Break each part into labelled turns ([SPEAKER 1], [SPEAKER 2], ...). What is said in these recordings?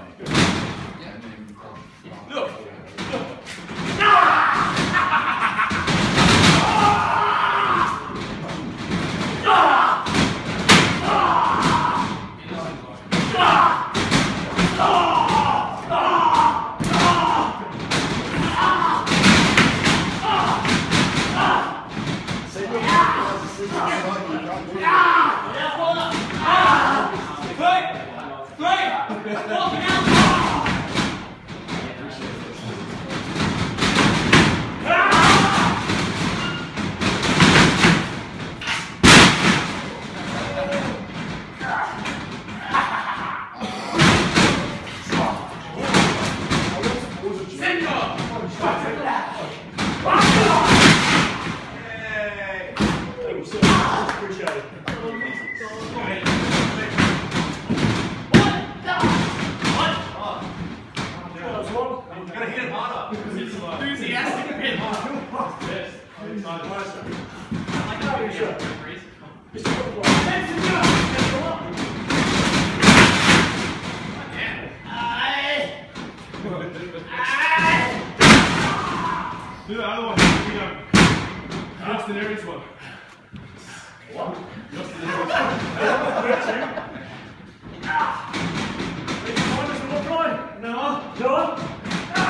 [SPEAKER 1] Yeah. Look, look. Justin Aries one.
[SPEAKER 2] What?
[SPEAKER 1] Justin Aries.
[SPEAKER 2] Ready to find Mr. Butterfly?
[SPEAKER 1] No.
[SPEAKER 2] John? Ah!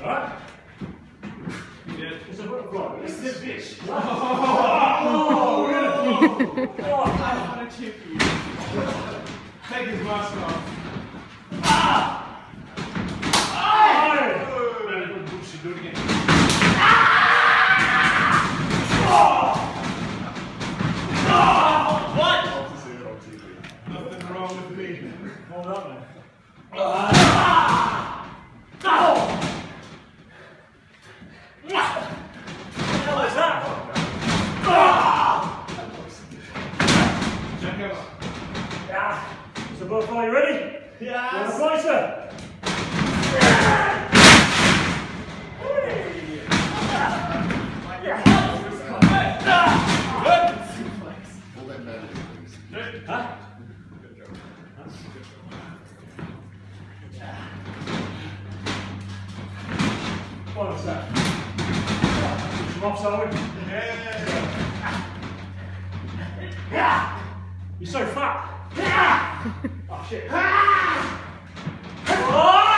[SPEAKER 2] Alright.
[SPEAKER 1] Yeah.
[SPEAKER 2] Mr. Butterfly. This is a bitch.
[SPEAKER 1] Oh, really?
[SPEAKER 2] Oh, oh
[SPEAKER 1] I want to chip you. Take his mask off.
[SPEAKER 2] oh. That?
[SPEAKER 1] Check out.
[SPEAKER 2] Yeah. Mr. Butterfly, you ready? You wanna
[SPEAKER 1] Yes.
[SPEAKER 2] What is that? Push him off, Simon. Yeah. Ah! You're so fat. Yeah. Ah! Oh shit. Ah! Oh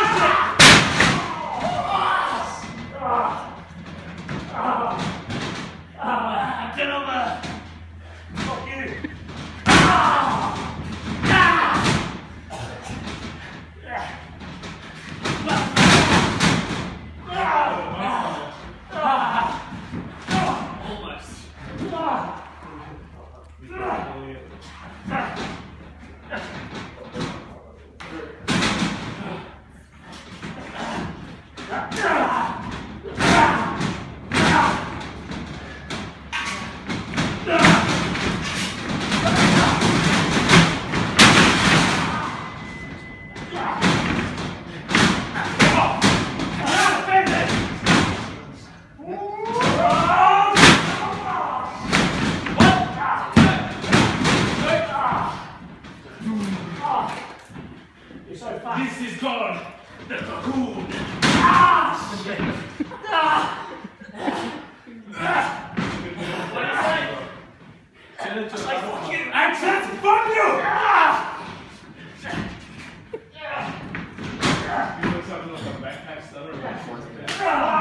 [SPEAKER 2] Fast.
[SPEAKER 1] This is God. The cocoon.
[SPEAKER 2] Accent, fuck you!
[SPEAKER 1] You know something like a backpack stutter
[SPEAKER 2] ah.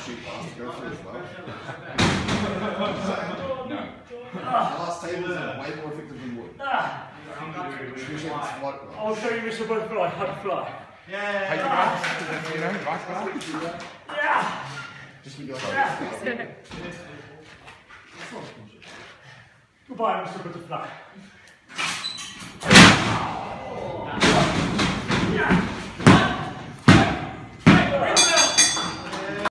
[SPEAKER 3] Ah.
[SPEAKER 2] I'll show you Mr. Butterfly how to fly.
[SPEAKER 3] Yeah. Paper.
[SPEAKER 2] Yeah.
[SPEAKER 3] Just keep your
[SPEAKER 2] Goodbye, Mr. Butterfly. Yeah.